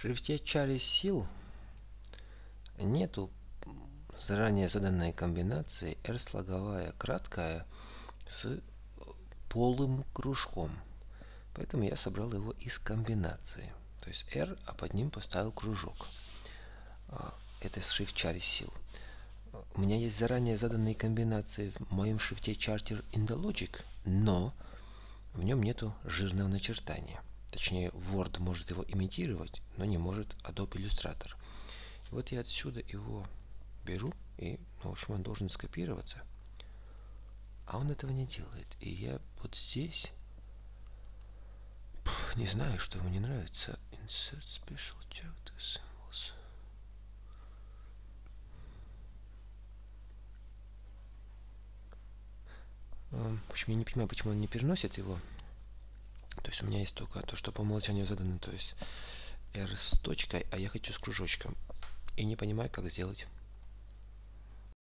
шрифте чаре сил нету заранее заданной комбинации R слоговая краткая с полым кружком. Поэтому я собрал его из комбинации. То есть R, а под ним поставил кружок. А, это шрифт чаре сил. У меня есть заранее заданные комбинации в моем шрифте Charter in the но в нем нету жирного начертания. Точнее, Word может его имитировать, но не может Adobe Illustrator. Вот я отсюда его беру, и, ну, в общем, он должен скопироваться. А он этого не делает. И я вот здесь не знаю, что ему не нравится. Insert Special Character Symbols. В общем, я не понимаю, почему он не переносит его. То есть у меня есть только то, что по умолчанию задано, то есть R с точкой, а я хочу с кружочком. И не понимаю, как сделать.